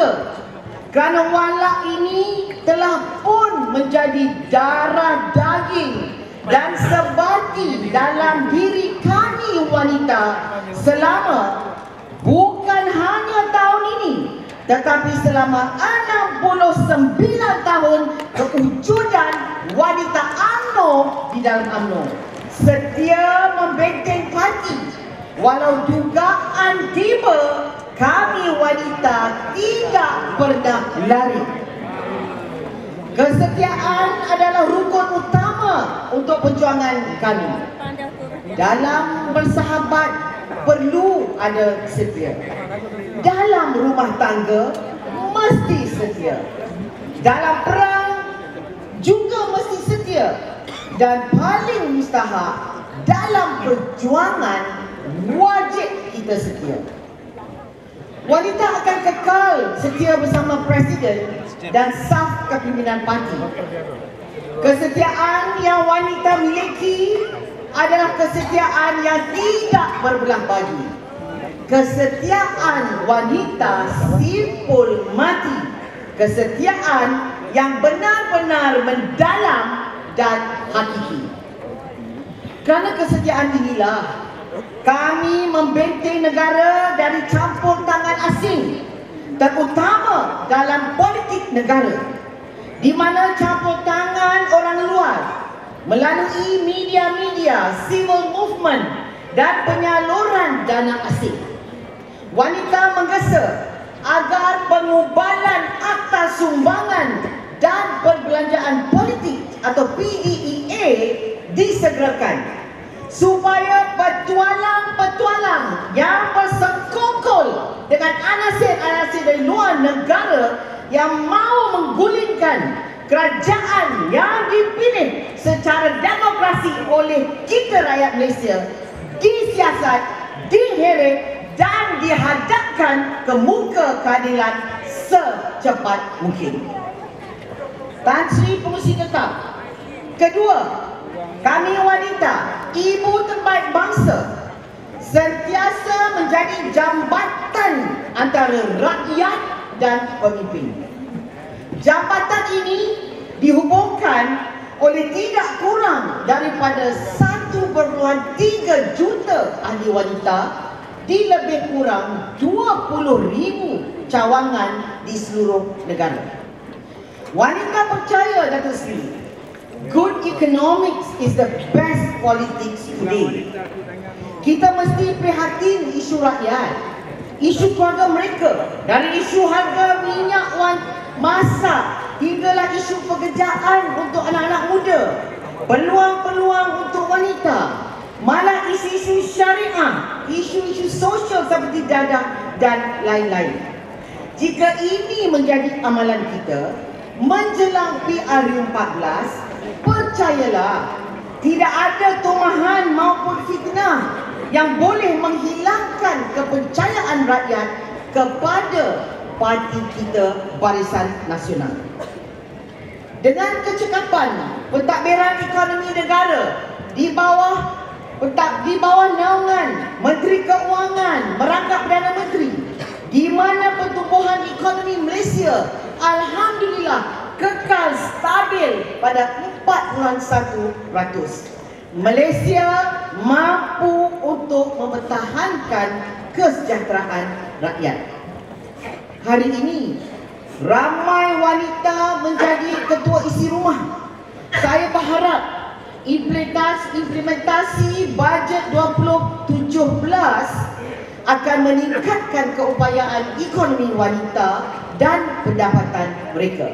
wanita kerana walak ini telah pun menjadi darah daging dan sebati dalam diri kami wanita selama bukan hanya tahun ini tetapi selama 69 tahun kewujudan wanita UMNO di dalam UMNO setia membenteng parti walau dugaan tiba kami wanita tidak pernah lari. Kesetiaan adalah rukun utama untuk perjuangan kami. Dalam bersahabat perlu ada setia. Dalam rumah tangga mesti setia. Dalam perang juga mesti setia. Dan paling mustahak dalam perjuangan wajib kita setia. Wanita akan kekal setia bersama Presiden dan saf kepimpinan parti. Kesetiaan yang wanita miliki adalah kesetiaan yang tidak berbelah bagi. Kesetiaan wanita simpul mati. Kesetiaan yang benar-benar mendalam dan hakiki. Kerana kesetiaan inilah kami membenteng negara dari campur tangan asing terutama dalam politik negara di mana campur tangan orang luar melalui media-media, civil movement dan penyaluran dana asing. Wanita menggesa agar pengubalan akta sumbangan dan perbelanjaan politik atau PEEA disegerakan supaya dengan anasir-anasir dari luar negara yang mahu menggulingkan kerajaan yang dipilih secara demokrasi oleh kita rakyat Malaysia disiasat, diheret dan dihadapkan ke muka keadilan secepat mungkin. Tan Sri Pengusi Tetap. Kedua, kami wanita, ibu terbaik bangsa sentiasa menjadi jambatan antara rakyat dan pemimpin. Jambatan ini dihubungkan oleh tidak kurang daripada 1.3 juta ahli wanita di lebih kurang 20 ribu cawangan di seluruh negara. Wanita percaya Datuk Seri Good economics is the best politics today. Kita mesti prihatin isu rakyat, isu keluarga mereka, dari isu harga minyak wan masak hinggalah isu pekerjaan untuk anak-anak muda, peluang-peluang untuk wanita, malah isu-isu syariah, isu-isu sosial seperti dadah dan lain-lain. Jika ini menjadi amalan kita, menjelang PRU14, percayalah tidak ada tumahan maupun fitnah yang boleh menghilangkan kepercayaan rakyat kepada parti kita Barisan Nasional. Dengan kecekapan pentadbiran ekonomi negara di bawah pentak di bawah naungan Menteri Keuangan merangkap Perdana Menteri di mana pertumbuhan ekonomi Malaysia alhamdulillah kekal stabil pada 4.1%. Malaysia mampu untuk mempertahankan kesejahteraan rakyat. Hari ini, ramai wanita menjadi ketua isi rumah. Saya berharap implementasi, bajet 2017 akan meningkatkan keupayaan ekonomi wanita dan pendapatan mereka.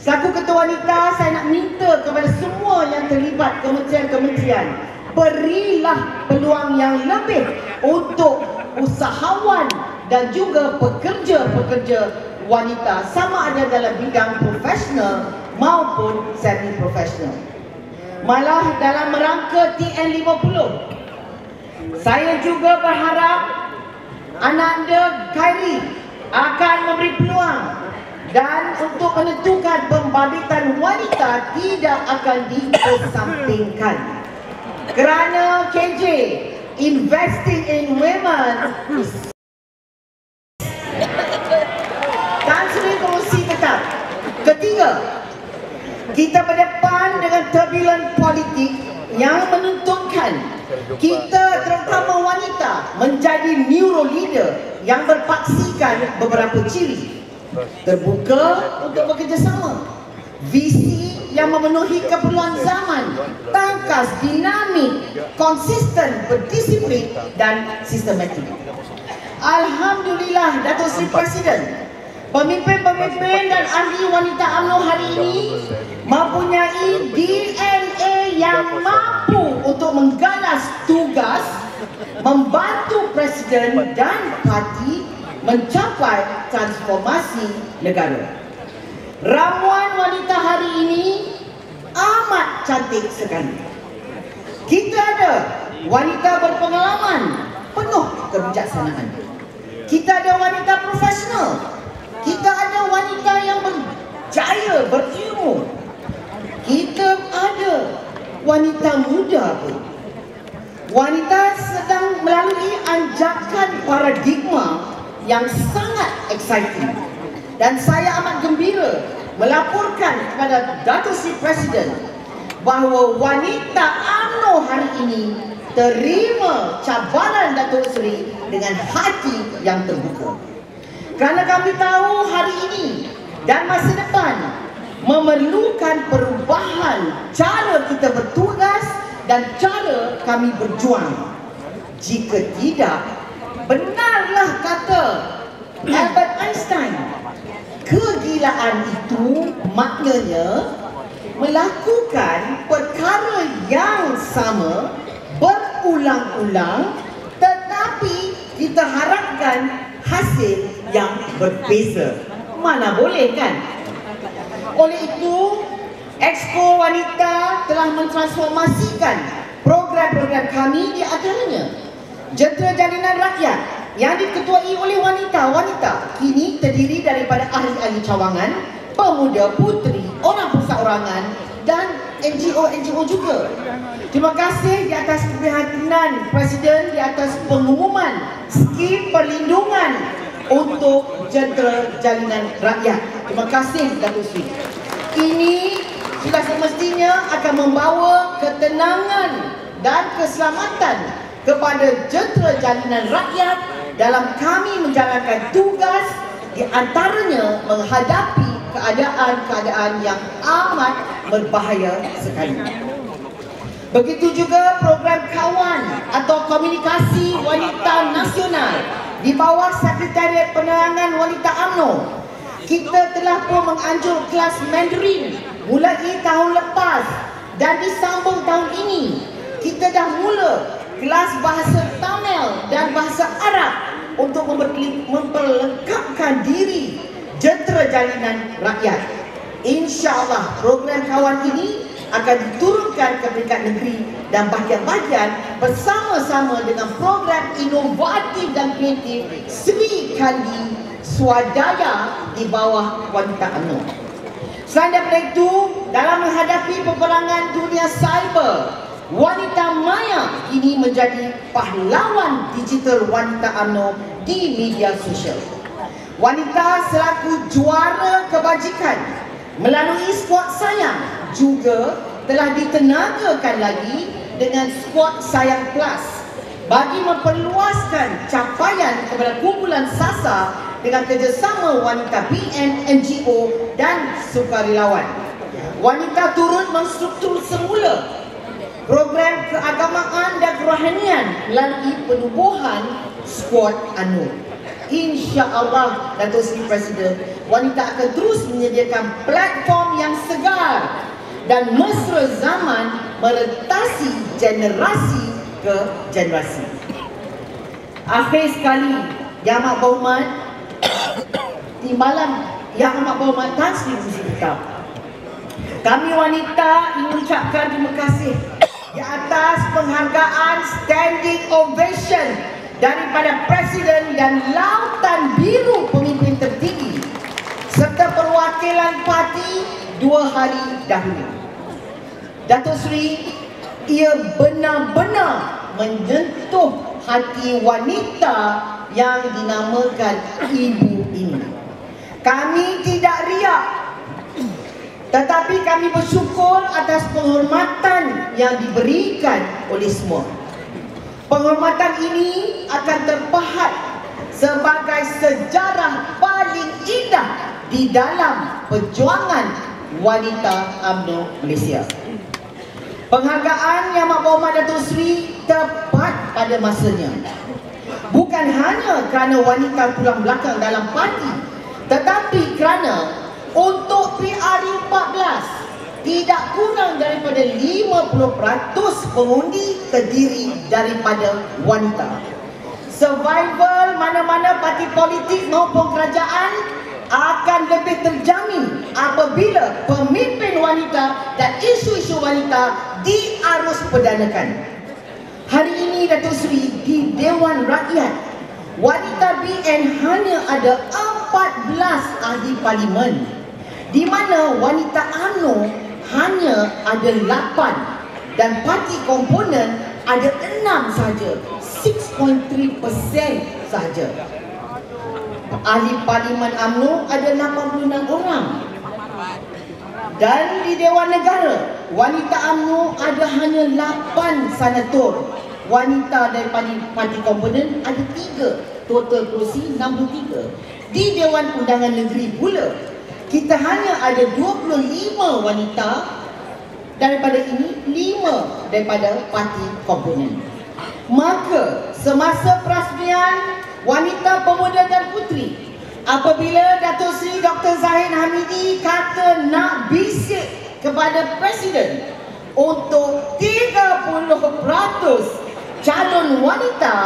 Selaku Ketua Wanita, saya nak minta kepada semua yang terlibat kementerian-kementerian Berilah peluang yang lebih untuk usahawan dan juga pekerja-pekerja wanita Sama ada dalam bidang profesional maupun semi-profesional. Malah dalam merangka TN50 Saya juga berharap anak anda Khairi akan memberi peluang dan untuk menentukan pembabit,an wanita tidak akan dikesampingkan kerana KJ investing in women Tan Sri kongsi tetap. Ketiga, kita berdepan dengan turbulent politik yang menuntunkan kita terutama wanita menjadi neuro leader yang berpaksikan beberapa ciri terbuka untuk bekerjasama visi yang memenuhi keperluan zaman tangkas dinamik konsisten berdisiplin dan sistematik Alhamdulillah Datuk Seri Presiden Pemimpin-pemimpin dan ahli wanita UMNO hari ini mempunyai DNA yang mampu untuk menggalas tugas membantu Presiden dan parti mencapai transformasi negara. Ramuan wanita hari ini amat cantik sekali. Kita ada wanita berpengalaman penuh kebijaksanaan. Kita ada wanita profesional kita ada wanita yang berjaya, berilmu. Kita ada wanita muda pun. Wanita sedang melalui anjakan paradigma yang sangat exciting. Dan saya amat gembira melaporkan kepada Datuk Seri Presiden bahawa wanita UMNO hari ini terima cabaran Datuk Seri dengan hati yang terbuka. Kerana kami tahu hari ini dan masa depan memerlukan perubahan cara kita bertugas dan cara kami berjuang. Jika tidak, benarlah kata Albert Einstein, kegilaan itu maknanya melakukan perkara yang sama berulang-ulang tetapi kita harapkan hasil yang berbeza. Mana boleh kan? Oleh itu, Expo Wanita telah mentransformasikan program-program kami di antaranya Jentera Jalinan Rakyat yang diketuai oleh wanita-wanita kini terdiri daripada ahli-ahli cawangan, pemuda, putri, orang perseorangan dan NGO-NGO juga. Terima kasih di atas keprihatinan Presiden di atas pengumuman skim perlindungan untuk jentera jalinan rakyat. Terima kasih Datuk Sri. Ini sudah semestinya akan membawa ketenangan dan keselamatan kepada jentera jalinan rakyat dalam kami menjalankan tugas di antaranya menghadapi keadaan-keadaan yang amat berbahaya sekali. Begitu juga program kawan atau komunikasi wanita nasional di bawah Sekretariat Penerangan Wanita UMNO. Kita telah pun menganjur kelas Mandarin mulai tahun lepas dan disambung tahun ini. Kita dah mula kelas bahasa Tamil dan bahasa Arab untuk memperlengkapkan diri jentera jalinan rakyat. InsyaAllah program kawan ini akan diturunkan ke peringkat negeri dan bahagian-bahagian bersama-sama dengan program inovatif dan kreatif Sri Kandi Swadaya di bawah wanita UMNO. Selain daripada itu, dalam menghadapi peperangan dunia cyber, wanita maya ini menjadi pahlawan digital wanita UMNO di media sosial. Wanita selaku juara kebajikan melalui skuad sayang juga telah ditenagakan lagi dengan skuad Sayang Plus bagi memperluaskan capaian kepada kumpulan SASA dengan kerjasama wanita PN, NGO dan sukarelawan. Wanita turut menstruktur semula program keagamaan dan kerohanian melalui penubuhan skuad ANUR. InsyaAllah Datuk Seri Presiden Wanita akan terus menyediakan platform yang segar dan mesra zaman meretasi generasi ke generasi. Akhir sekali, Yang Amat Berhormat, di malam Yang Amat Berhormat Tan Sri Muzi Hitam. Kami wanita ingin ucapkan terima kasih di atas penghargaan standing ovation daripada Presiden dan Lautan Biru pemimpin tertinggi serta perwakilan parti dua hari dahulu. Datuk Seri, ia benar-benar menyentuh hati wanita yang dinamakan ibu ini. Kami tidak riak. Tetapi kami bersyukur atas penghormatan yang diberikan oleh semua. Penghormatan ini akan terpahat sebagai sejarah paling indah di dalam perjuangan wanita UMNO Malaysia. Penghargaan Yang Amat Berhormat Datuk Seri tepat pada masanya. Bukan hanya kerana wanita tulang belakang dalam parti, tetapi kerana untuk PRU 14 tidak kurang daripada 50% pengundi terdiri daripada wanita. Survival mana-mana parti politik maupun kerajaan akan lebih terjamin apabila pemimpin wanita dan isu-isu wanita diarus perdanakan. Hari ini Datuk Seri di Dewan Rakyat wanita BN hanya ada 14 ahli parlimen di mana wanita UMNO hanya ada 8 dan parti komponen ada 6 saja 6.3% saja. Ahli parlimen UMNO ada 86 orang. Dan di Dewan Negara wanita UMNO ada hanya 8 senator wanita daripada parti komponen ada 3 total kerusi 63 di Dewan Undangan Negeri pula kita hanya ada 25 wanita daripada ini 5 daripada parti komponen maka semasa perasmian wanita pemuda dan putri apabila Datuk Seri Dr. Zahid Hamidi kata nak bisik kepada Presiden untuk 30% calon wanita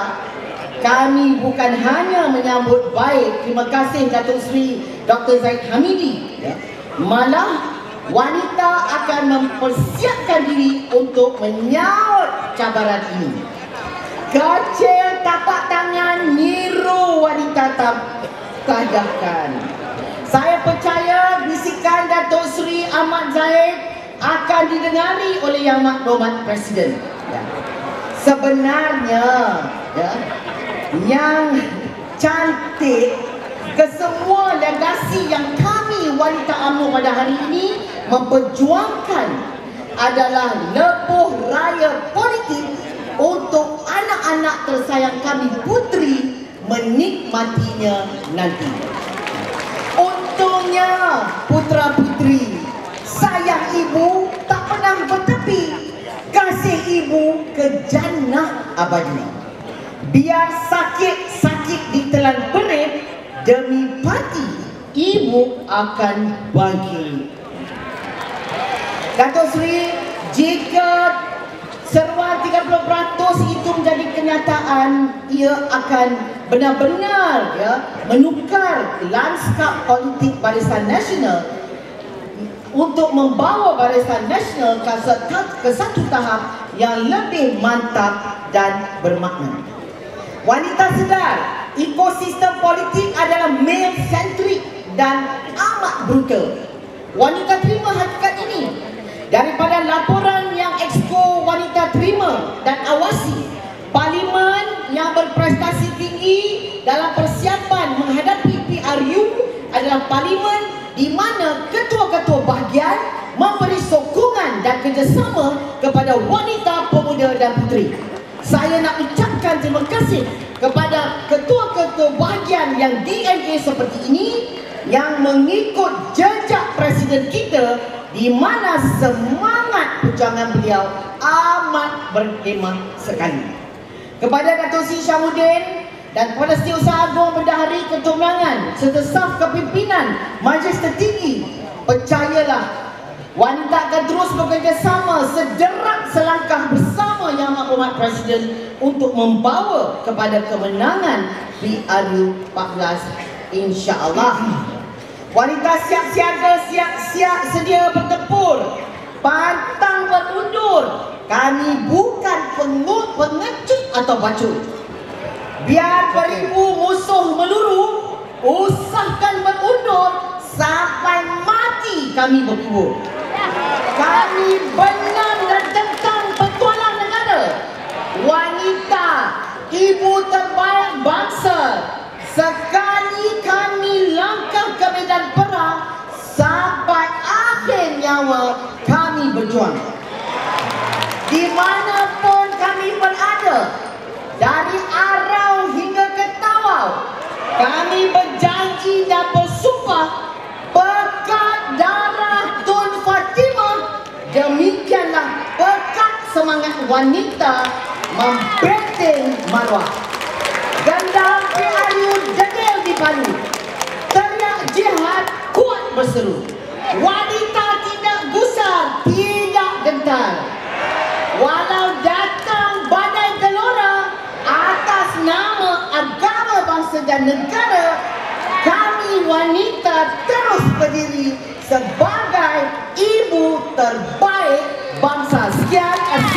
kami bukan hanya menyambut baik terima kasih Datuk Seri Dr. Zaid Hamidi ya. malah wanita akan mempersiapkan diri untuk menyaut cabaran ini kecil tapak tangan niru wanita tak tajahkan saya percaya bisikan Datuk Seri Ahmad Zaid akan didengari oleh Yang Berhormat Presiden ya. sebenarnya ya, yang cantik kesemua legasi yang kami wanita UMNO pada hari ini memperjuangkan adalah lepuh raya politik untuk anak-anak tersayang kami putri menikmatinya nanti. Untungnya putra putri sayang ibu tak pernah bertepi kasih ibu ke jannah abadi biar sakit-sakit ditelan perit demi parti ibu akan bagi Dato' Sri jika seruan 30% itu menjadi kenyataan ia akan benar-benar ya menukar lanskap politik Barisan Nasional untuk membawa Barisan Nasional ke satu tahap yang lebih mantap dan bermakna. Wanita sedar, ekosistem politik adalah male centric dan amat brutal. Wanita terima hakikat ini daripada laporan yang Exco wanita terima dan awasi parlimen yang berprestasi tinggi dalam persiapan menghadapi PRU adalah parlimen di mana ketua-ketua bahagian memberi sokongan dan kerjasama kepada wanita, pemuda dan puteri saya nak ucapkan terima kasih kepada ketua-ketua bahagian yang DNA seperti ini yang mengikut jejak presiden kita di mana semangat perjuangan beliau amat berkhidmat sekali. Kepada Datuk Sri Syamuddin dan kepada Setiausaha Agung Bendahari Ketumbangan serta staf kepimpinan Majlis Tertinggi, percayalah Wanita akan terus bekerjasama sederak selangkah bersama Yang Amat Berhormat Presiden untuk membawa kepada kemenangan PRU 14 insya-Allah. Wanita siap siaga, siap siap sedia bertempur. Pantang berundur. Kami bukan pengut, pengecut atau bacut. Biar beribu musuh meluru, usahkan berundur sampai mati kami berkubur. Kami benam dan tentang petualang negara. Wanita, ibu terbaik bangsa. Sekali kami langkah ke medan perang sampai akhirnya nyawa kami berjuang. Di mana pun kami berada, dari Arau hingga ke Tawau, kami berjanji dan bersumpah semangat wanita membenting maruah. Ganda PRU degil di Palu. Teriak jihad kuat berseru. Wanita tidak gusar, tidak gentar. Walau datang badai gelora atas nama agama bangsa dan negara, kami wanita terus berdiri sebagai ibu terbaik bangsa. Sekian,